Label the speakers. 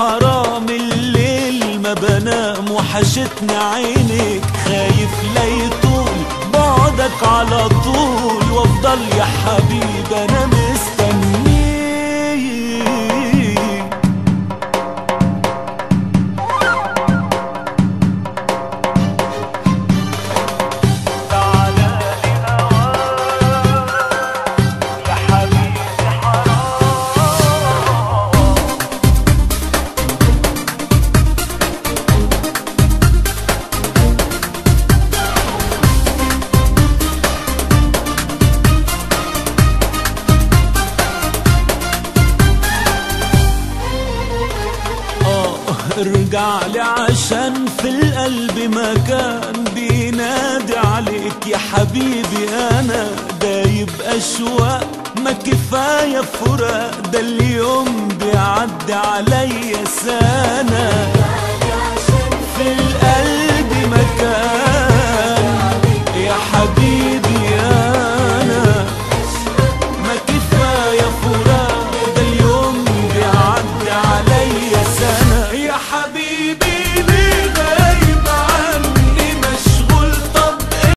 Speaker 1: حرام الليل ما بنام وحشتني عينك خايف لا يطول بعدك على طول وافضل يا حبيبي أنا ارجع لي عشان في القلب مكان بينادي عليك. يا حبيبي أنا دايب أشواق ما كفاية فراق ده اليوم بيعدي عليا سنة. حبيبي.